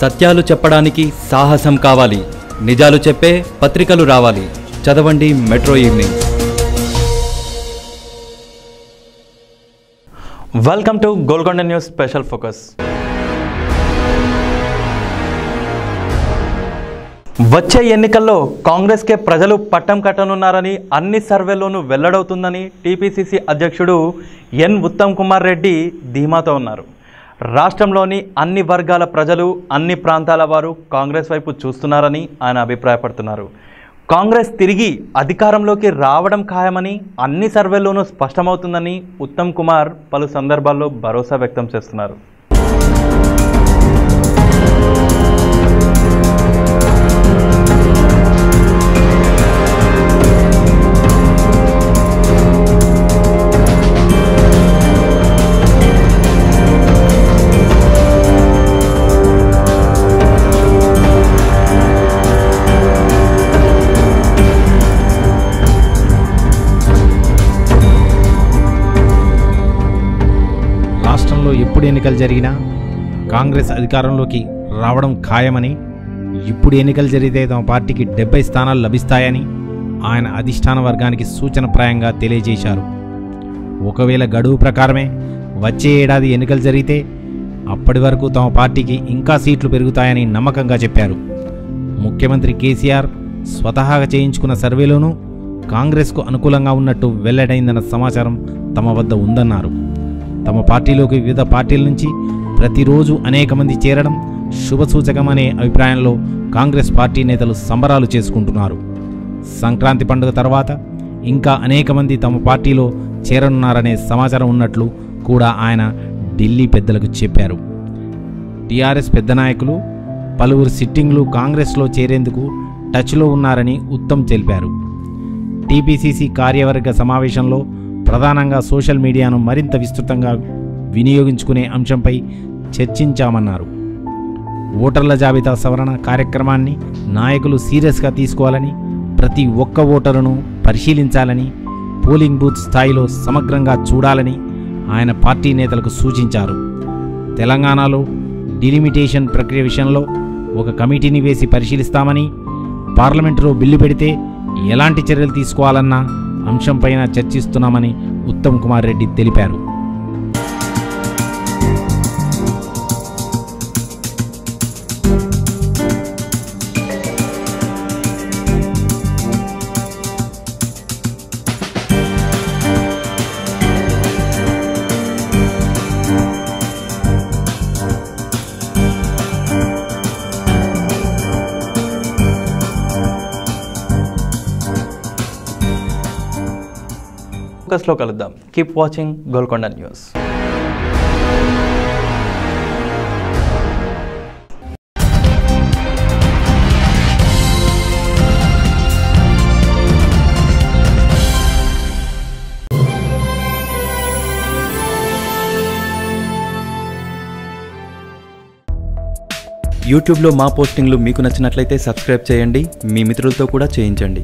సత్యాలు చెప్పడానికి సాహసం కావాలి. నిజాలు చెప్పే పత్రికలు రావాలి. చదవండి metro evening. Welcome to Golconda news special focus. వచ్చే ఎన్నికల్లో కాంగ్రెస్కే ప్రజలు పట్టం కట్టనున్నారని అన్ని సర్వేల్లోనూ వెల్లడవుతుందని టీపీసీసీ అధ్యక్షుడు ఎన్ ఉత్తమ్ కుమార్ రెడ్డి ధీమాతో ఉన్నారు. రాష్ట్రంలోని అన్ని వర్గాల ప్రజలు అన్ని ప్రాంతాల వారు కాంగ్రెస్ వైపు చూస్తున్నారని ఆయన అభిప్రాయపడుతున్నారు. కాంగ్రెస్ తిరిగి అధికారంలోకి రావడం ఖాయమని అన్ని సర్వేల్లోనూ స్పష్టమవుతుందని ఉత్తమ్ కుమార్ పలు సందర్భాల్లో భరోసా వ్యక్తం చేస్తున్నారు. రాష్ట్రంలో ఎప్పుడు ఎన్నికలు జరిగినా కాంగ్రెస్ అధికారంలోకి రావడం ఖాయమని ఇప్పుడు ఎన్నికలు జరిగితే తమ పార్టీకి డెబ్బై స్థానాలు లభిస్తాయని ఆయన అధిష్టాన వర్గానికి సూచనప్రాయంగా తెలియజేశారు. ఒకవేళ గడువు ప్రకారమే వచ్చే ఏడాది ఎన్నికలు జరిగితే అప్పటి వరకు తమ పార్టీకి ఇంకా సీట్లు పెరుగుతాయని నమ్మకంగా చెప్పారు. ముఖ్యమంత్రి కేసీఆర్ స్వతహాగా చేయించుకున్న సర్వేలోనూ కాంగ్రెస్కు అనుకూలంగా ఉన్నట్టు వెల్లడైందన్న సమాచారం తమ వద్ద ఉందన్నారు. తమ పార్టీలోకి వివిధ పార్టీల నుంచి ప్రతిరోజు అనేక మంది చేరడం శుభసూచకమనే అభిప్రాయంలో కాంగ్రెస్ పార్టీ నేతలు సంబరాలు చేసుకుంటున్నారు. సంక్రాంతి పండుగ తర్వాత ఇంకా అనేక మంది తమ పార్టీలో చేరనున్నారనే సమాచారం ఉన్నట్లు కూడా ఆయన ఢిల్లీ పెద్దలకు చెప్పారు. టీఆర్ఎస్ పెద్ద నాయకులు పలువురు సిట్టింగ్లు కాంగ్రెస్లో చేరేందుకు టచ్లో ఉన్నారని ఉత్తమ్ తెలిపారు. టీపీసీసీ కార్యవర్గ సమావేశంలో ప్రధానంగా సోషల్ మీడియాను మరింత విస్తృతంగా వినియోగించుకునే అంశంపై చర్చించామన్నారు. ఓటర్ల జాబితా సవరణ కార్యక్రమాన్ని నాయకులు సీరియస్గా తీసుకోవాలని ప్రతి ఒక్క ఓటరును పరిశీలించాలని పోలింగ్ బూత్ స్థాయిలో సమగ్రంగా చూడాలని ఆయన పార్టీ నేతలకు సూచించారు. తెలంగాణలో డిలిమిటేషన్ ప్రక్రియ విషయంలో ఒక కమిటీని వేసి పరిశీలిస్తామని పార్లమెంటులో బిల్లు పెడితే ఎలాంటి చర్యలు తీసుకోవాలన్నా అంశంపైన చర్చిస్తున్నామని ఉత్తమ్ కుమార్ రెడ్డి తెలిపారు. ఫోకస్లో కలుద్దాం. కీప్ వాచింగ్ గోల్కొండ న్యూస్ యూట్యూబ్లో మా పోస్టింగ్లు మీకు నచ్చినట్లయితే సబ్స్క్రైబ్ చేయండి. మీ మిత్రులతో కూడా చేయించండి.